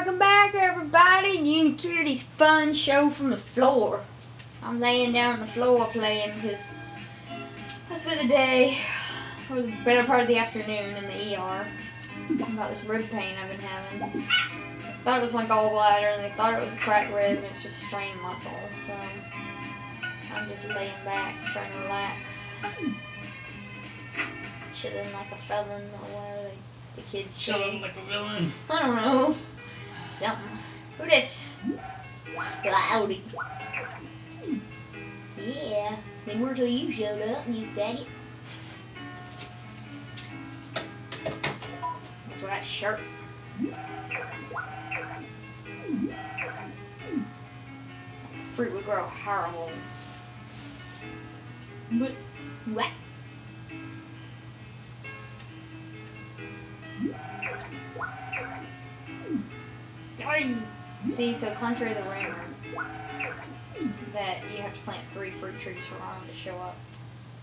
Welcome back, everybody. Yunakitty's fun show from the floor. I'm laying down on the floor playing because that's for the day, or the better part of the afternoon in the ER. About this rib pain I've been having. Thought it was my gallbladder, and they thought it was a cracked rib, and it's just strained muscle. So I'm just laying back, trying to relax, chilling like a felon or whatever they, the kids say. Chilling like a villain. I don't know. Something. Who this? Cloudy. Yeah. Then wait till you showed up, you faggot. That's that shirt. Fruit would grow horrible. But what? Yay! See, so contrary to the rumor that you have to plant three fruit trees for Ron to show up,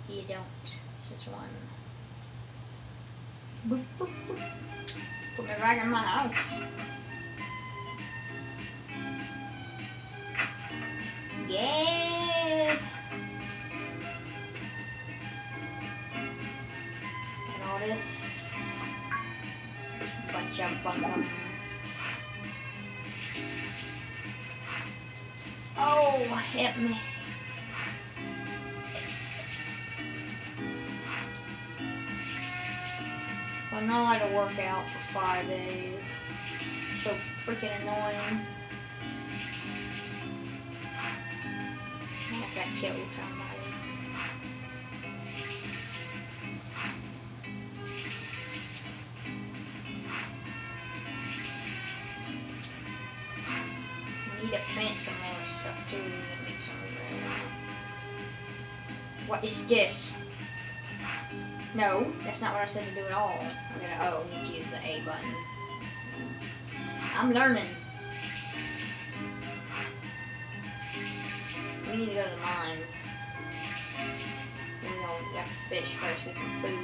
you don't. It's just one. Put me back in my house. Yeah. And all this bunch of bunkum. Oh, hit me. So I'm not allowed to work out for five days. So freaking annoying. I have to What is this? No, that's not what I said to do at all. I'm gonna, oh, use the A button. I'm learning. We need to go to the mines. Have to fish first, some food.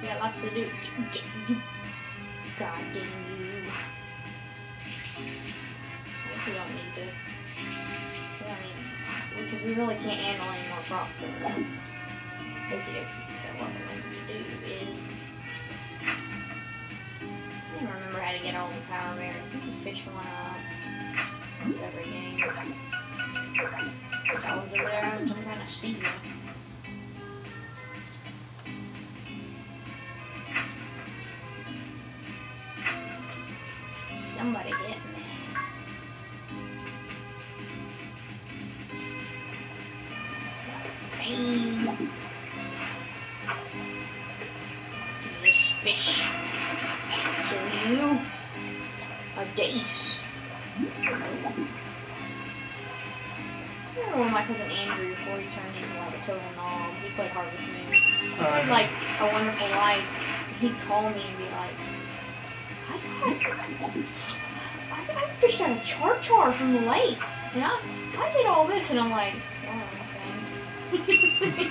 We got lots to do. God damn you. I guess we don't need to. We really can't handle any more props than this. Okie dokie. So what we're going to do is. I don't remember how to get all the power berries. Think you fish one up. That's every game. There kind you. A dace. remember when my cousin Andrew, before he turned into like a total knob, he played Harvest Moon. He oh, played like A Wonderful Life. He'd call me and be like, I got, I, I fished out a char char from the lake, and I, I did all this, and I'm like, oh, okay.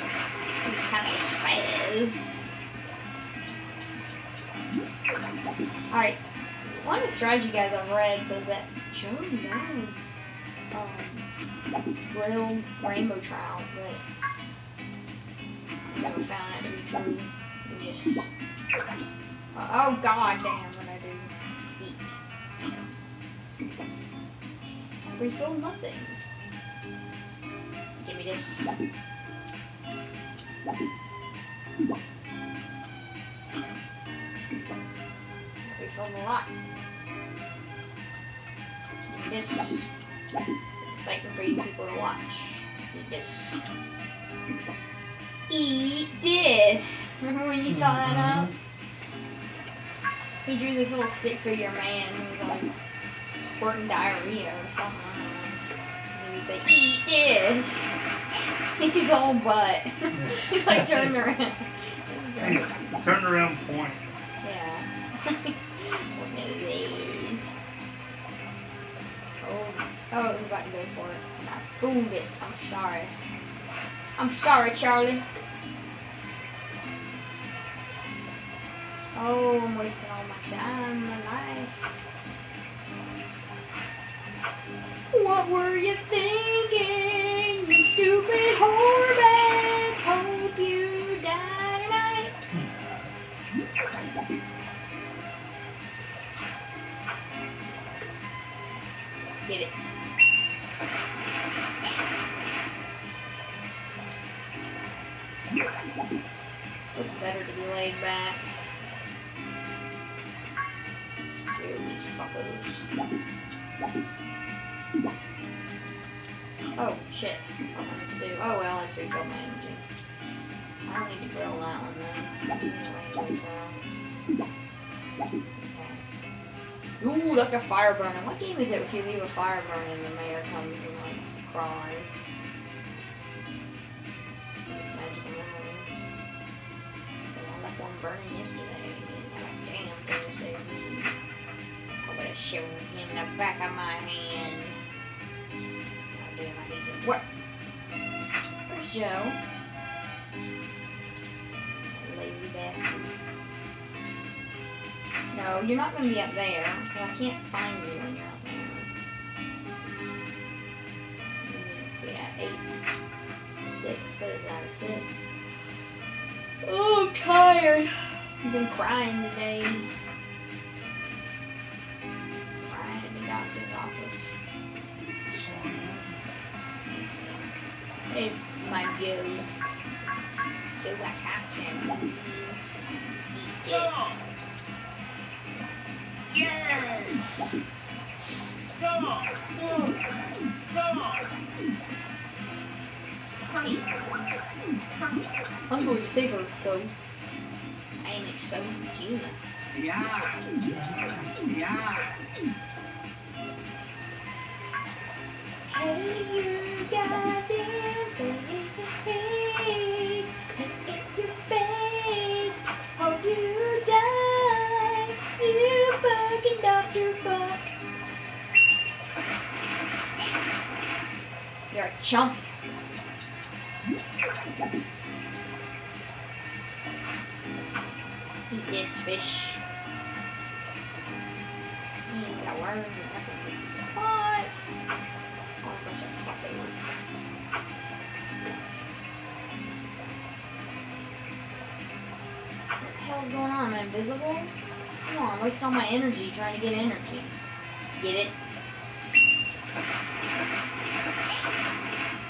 kind of spaz. Alright, one of the strategy guys I've read says that Joe knows um, grilled rainbow trout, but never found that to be true. You just, oh god damn, what I do? Eat. Refill nothing. Give me this. Refilled a lot. This. It's exciting for you people to watch. Eat this. Eat this. Remember when you thought that mm-hmm. up? He drew this little stick figure man who was like squirting diarrhea or something. And he would say, "Eat this." He's all butt. He's like turning around. It's turn around point. Yeah. Oh, oh, it about to go for it. And I boomed it. I'm sorry. I'm sorry, Charlie. Oh, I'm wasting all my time, my life. What were you thinking? Better to be laid back. These fuckers. Oh, shit. That's I to do. Oh, well, let's refill my energy. I don't need to grill that one, then. Anyway. Ooh, left a fire burning. What game is it if you leave a fire burning and the mayor comes and, like, cries? Burning yesterday. Like, damn, Thursday. I would have shown him the back of my hand. Damn, I hate it. What? Where's Joe? Lazy bastard. No, you're not going to be up there, because I can't find you when you're up there. It needs to be at 8. 6, but it's out of 6. Oh, I'm tired. I've been crying today. Crying in the doctor's office. Hey, my Joe. Joe, I got you. Eat this. Yes! Come on! Oh. I'm going to save her, so I am so Gina. Yeah! Yeah! Hey, you goddamn face, and in your face, hope you die, you fucking Dr. Fuck. You're a chump. Invisible? Come on, I'm all my energy trying to get energy. Get it?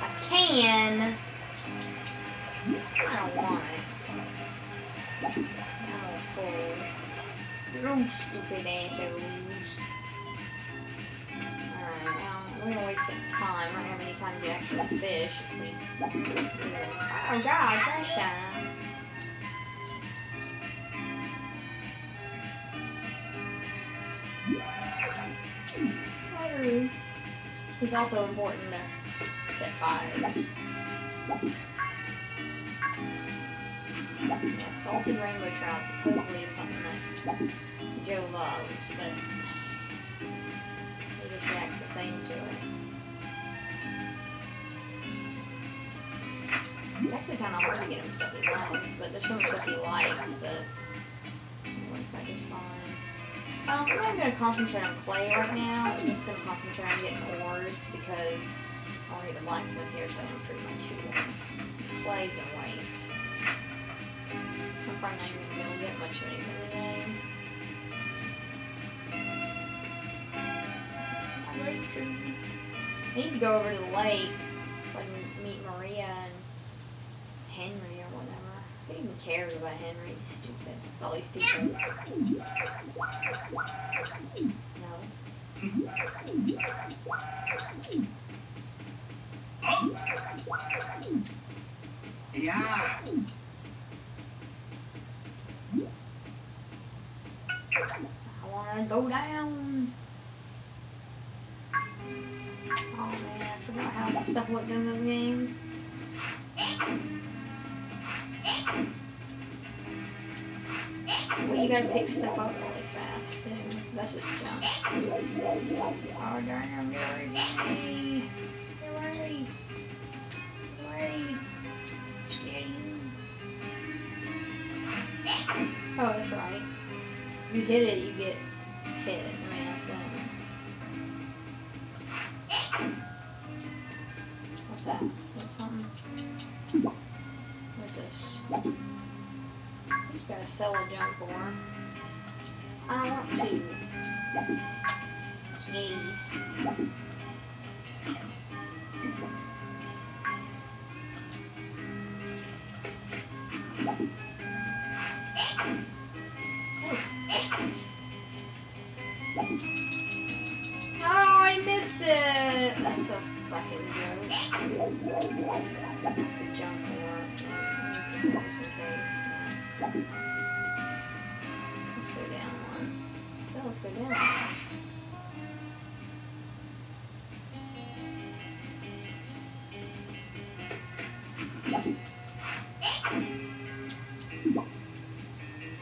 I can. I don't want it. A fool. You stupid assholes. Alright, well, we're gonna waste some time. We're not gonna have any time to actually fish we. Oh god, trash time. Fire. It's also important to set fires. Yeah, salted rainbow trout supposedly is something that Joe loves, but he just reacts the same to it. It's actually kind of hard to get him stuff he loves, but there's so much stuff he likes that works out just fine. Um, I'm not going to concentrate on clay right now. I'm just going to concentrate on getting ores because I want to get the blacksmith here so I can improve my tools. Clay can wait. I'm probably not even going to be able to get much of anything today. I need to go over to the lake so I can meet Maria and Henry even cares about Henry? He's stupid. All these people. No. Yeah! I wanna go down. Oh man, I forgot how that stuff looked in the game. Well, you gotta pick stuff up really fast too. That's just junk. Oh darn, I'm damn, get away! Get away! Get away! Scared you. Oh, that's right. You hit it, you get hit. I mean, that's it. What's that? That's something? What's this? just gonna sell a junk for. I want to. Gee. Oh, I missed it! That's a fucking joke. That's a junk for just in case. Let's go down.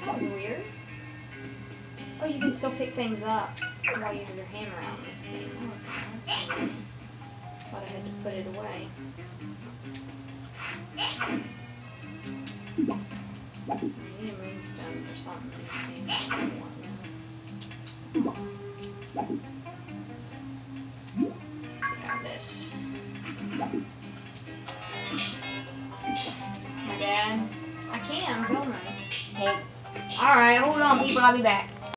That was weird. Oh, you can still pick things up while you have your hammer out in this game. Thought I had to put it away. I need a moonstone for something in this game. My dad. I can, I'm filming. Alright, hold on, people. I'll be back.